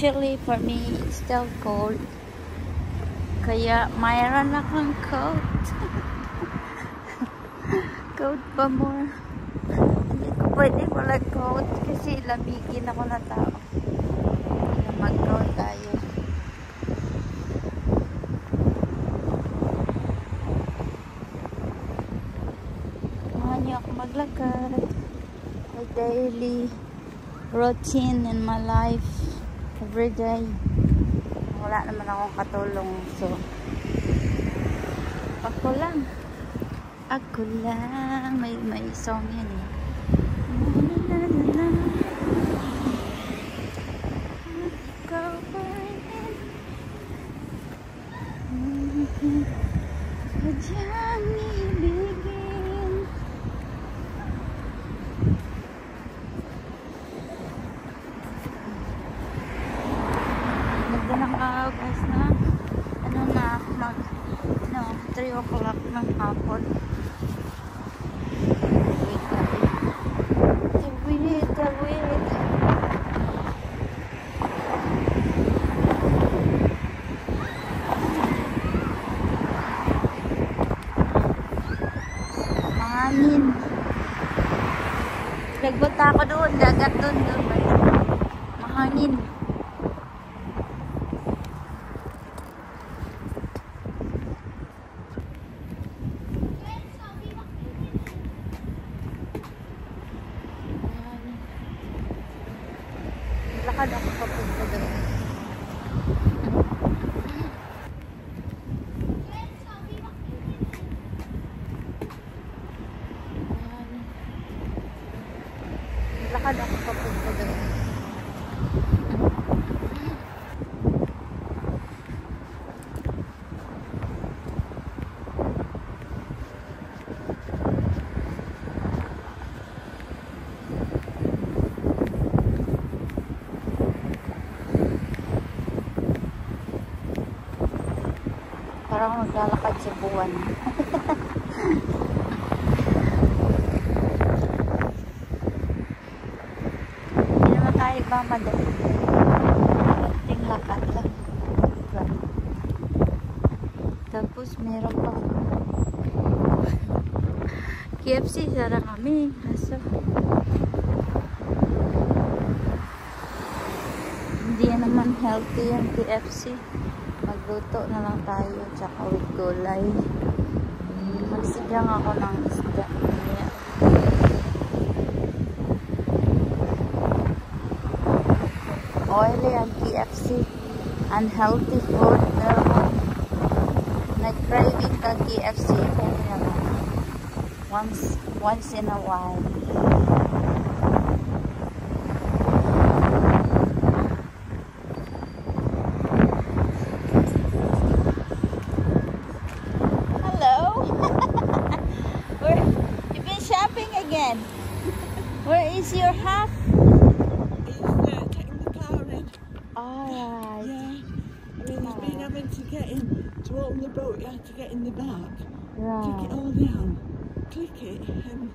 chilly for me. It's still cold. Kaya mayroon akong coat. coat pa more. Hindi ko pwede wala coat kasi lamigin ako na tao. Mag-coat tayo. Samahan niyo ako maglakad. My daily routine in my life every day. Wala naman akong katulong. So, ako lang. Ako lang. May, may song yan eh. Na, na, na, na, na. Ikaw pa rin. Sadyang ibigin. Ganda ng araw guys na ano na mag no 3 o'clock ng hapon tawid tawid mahangin nagpunta ako doon dagat doon doon mahangin Lakad ako papunta doon. Parang maglalakad sa buwan. Hindi naman tayo mamadali. Konting lakad lang. Diba? Tapos meron pa KFC, sara kami. Kaso, hindi naman healthy yung KFC. Magluto na lang tayo, tsaka with gulay. Magsigang ako ng isda. Oily ang KFC. Unhealthy food. Pero nag-craving ka KFC, pwede na lang. Once, once in a while. The boat. You had to get in the back, take it all down, click it, and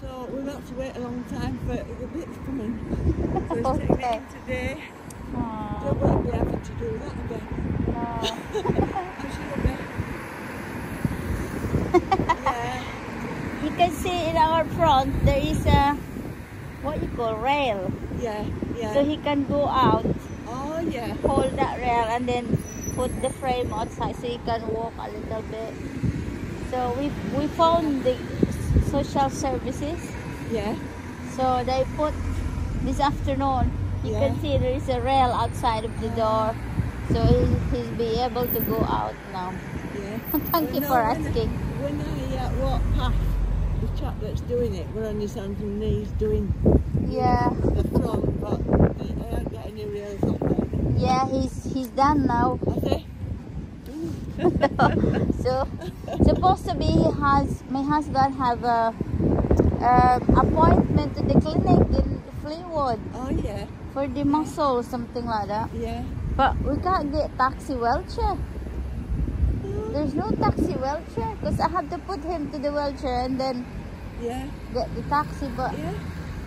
so we've had to wait a long time for the bits coming. So taking Okay. it in today. So we'll be having to do that again. So she'll be. yeah. You can see in our front there is a what you call rail. Yeah. Yeah. So he can go out, oh yeah. hold that rail and then put the frame outside so he can walk a little bit. So we we found the social services. Yeah. So they put this afternoon. You can see there is a rail outside of the door. So he, he'll be able to go out now. Yeah. Thank you Well, for no, when- asking. When I uh, walk past the chap that's doing it, we're on his hands and knees doing Yeah, the front, but I I ain't got any rails. Yeah, he's he's done now. He? So supposed to be he has my husband have a um, appointment to the clinic in Fleetwood Oh yeah, for the muscle something like that. yeah. But we can't get taxi wheelchair. There's no taxi wheelchair because I have to put him to the wheelchair and then Yeah, get the taxi. But yeah.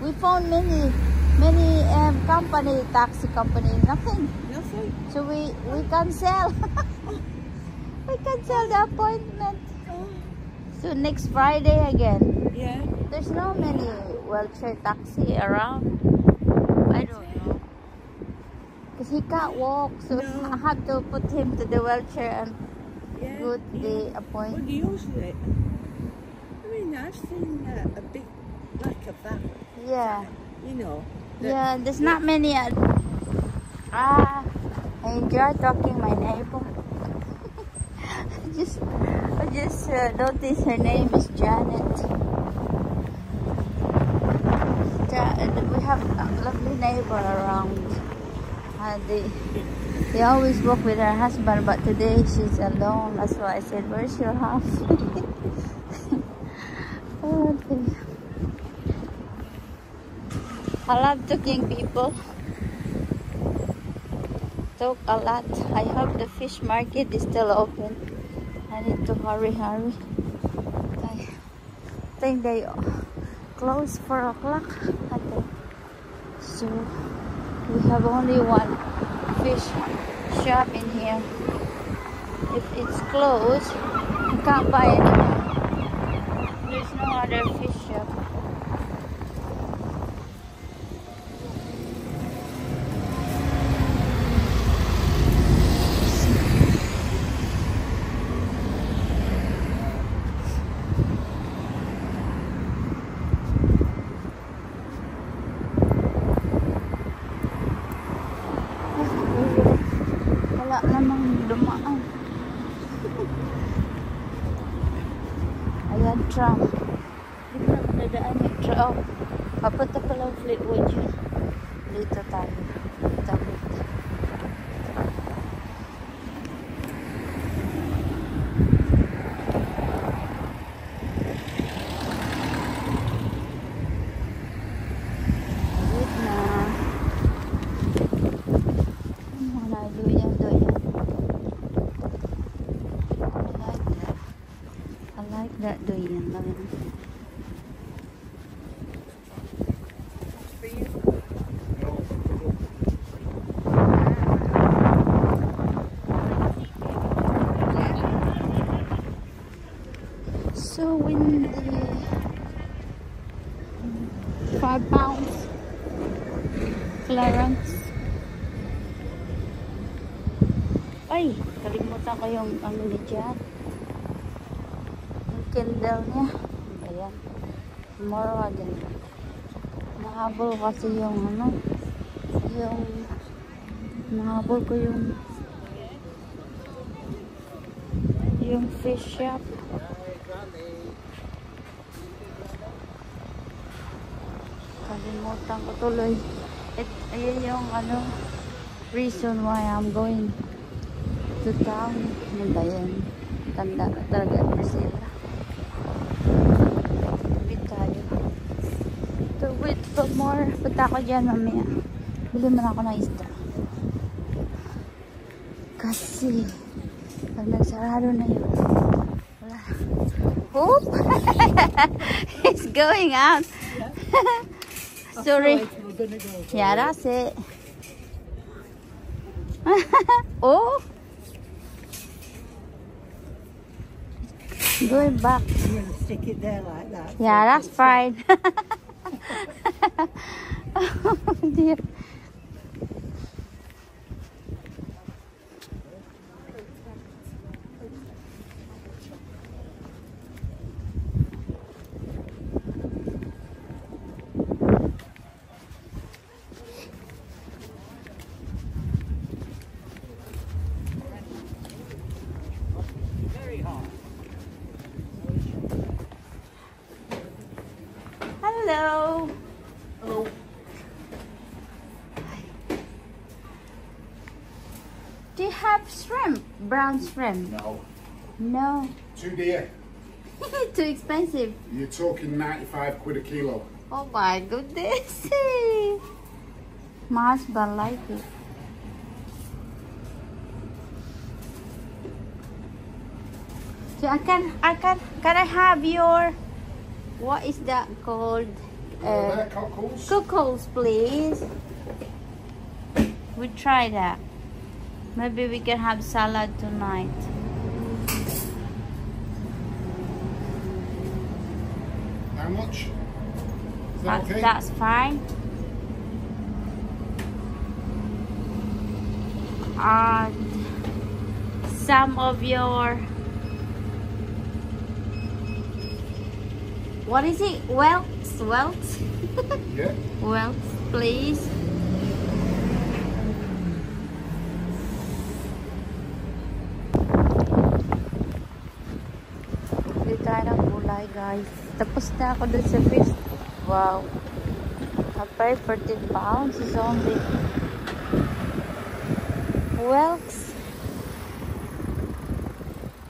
we found many, many um, company, taxi company, nothing. Nothing. So we we cancel. we cancel the appointment. Oh, So next Friday again. yeah. There's no many wheelchair taxi around. I don't know. Because he can't walk, so No. I have to put him to the wheelchair and Yeah. go to the yeah. Well, appointment. usually, I mean, I've seen uh, a big, like a van, Yeah, you know. Yeah. There's not many. Ah, I enjoy talking my neighbor. I just, I just uh, noticed her name is Janet. Ja- we have a lovely neighbor around. Uh, they, they always walk with her husband, but today she's alone. That's why I said, "Where's your house?" oh. I love talking people. Talk a lot. I hope the fish market is still open. I need to hurry, hurry. I think they close four o'clock. I think. So we have only one fish shop in here. If it's closed, you can't buy anymore. There's no other fish drum. Yun kan perbedaannya Trump. Apa drum. Papunta Fleetwood. When the pounds clearance. Ay, kalimutan ko yung ano ni Jan. Yung Kindle niya. Ayan. Tomorrow again. Nahabol kasi yung ano, yung nahabol ko yung yung fish shop. Kalimutan ko tuloy. It, ayun yung ano, reason why I'm going to town. Ano ba yun? Tanda na talaga na sila. Wait tayo. To wait for more. Punta ako dyan mamaya. Bili man ako ng isda. Kasi, pag nagsarado na yun, wala. Hope! It's going out. Sorry. Yeah, that's it. oh. Going back. You're gonna stick it there like that. Yeah, that's fine. oh dear. Hello. Oh, Do you have shrimp? Brown shrimp? No. No. Too dear. Too expensive. You're talking 95 quid a kilo. Oh my goodness. My husband like it. So I can, I can, can I have your, what is that called? Uh, cockles. cockles, please. We try that. Maybe we can have salad tonight. How much? Is that That, okay? That's fine. And some of your what is it? Welts, welts, Yeah. welts, please. Gulay, guys. Tapos na ako dun sa fish. Wow. Kapay, 14 pounds is only. Whelks,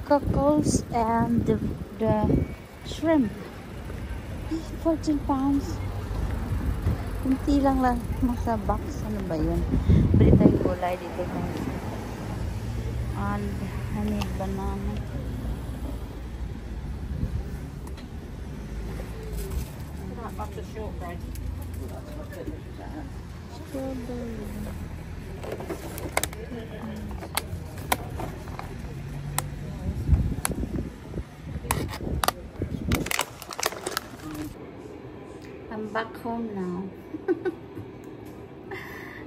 cockles, and the, the shrimp. Eh, 14 pounds. Kunti lang lang nasa box. Ano ba yun? Bili tayong gulay dito, guys. And I need banana. Strawberry. I'm back home now.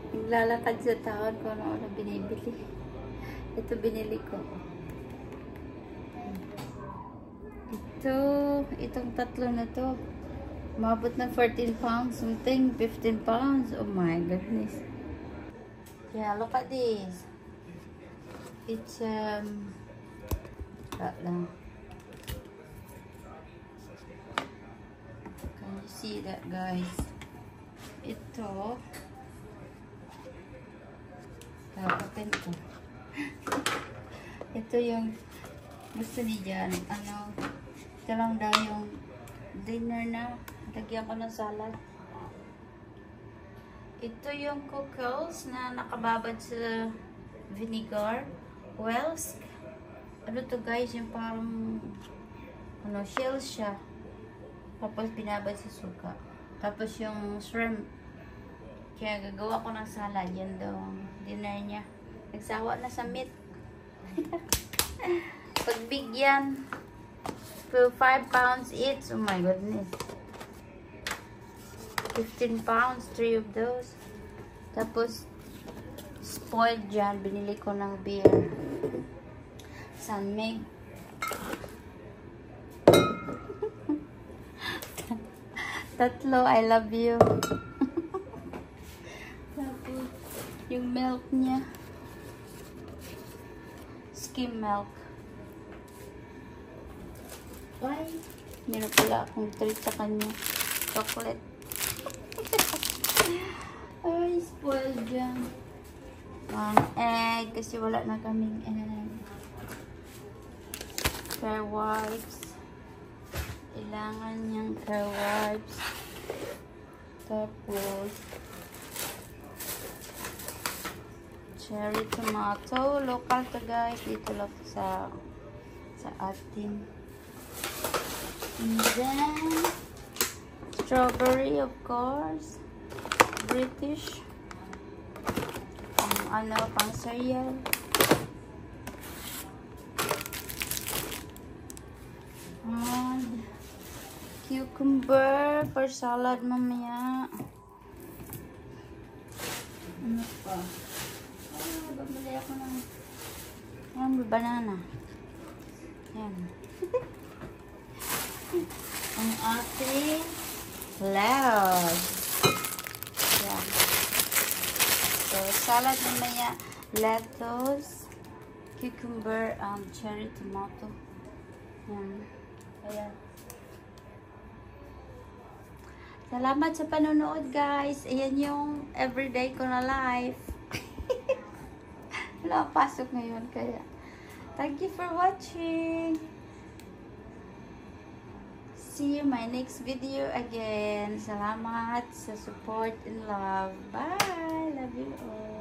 Naglalakad sa taon ko ano ano binibili. Ito binili ko. Ito, itong tatlo na to. Mabot ng 14 pounds something, 15 pounds. Oh my goodness. Yeah, look at this. It's um that lang. Can you see that guys? Ito Open ko. Ito yung gusto ni Jan. Ano, ito lang daw yung dinner na. Lagyan ko ng salad. Ito yung cockles na nakababad sa vinegar. Wells. Ano to guys, yung parang ano, shell siya. Tapos binabad sa suka. Tapos yung shrimp. Kaya gagawa ko ng salad. Yan daw dinner niya. Nagsawa na sa meat. Pagbigyan. For 5 pounds each. Oh my goodness. 15 pounds, 3 of those. Tapos, spoiled dyan. Binili ko ng beer. San Mig. Tatlo, I love you. Tapos, yung milk niya. Skim milk. Ay, meron pala akong treat sa kanya. Chocolate. Spoiled dyan. Ang egg, kasi wala na kaming egg. Fair wipes. Kailangan niyang fair wipes. Tapos, cherry tomato. Local to guys. Dito lang sa sa atin. And then, strawberry of course. British. Ano, pang cereal. And cucumber for salad mamaya. Ano pa? Ah, bumili ako ng ano, banana. Yan. Ang ating lettuce. Yan. So, salad mamaya, lettuce, cucumber, um, cherry tomato. Yan. Ayan. Salamat sa panonood, guys. Ayan yung everyday ko na life. Wala pasok ngayon kaya. Thank you for watching. See you my next video again. Salamat sa support and love. Bye! Love you all.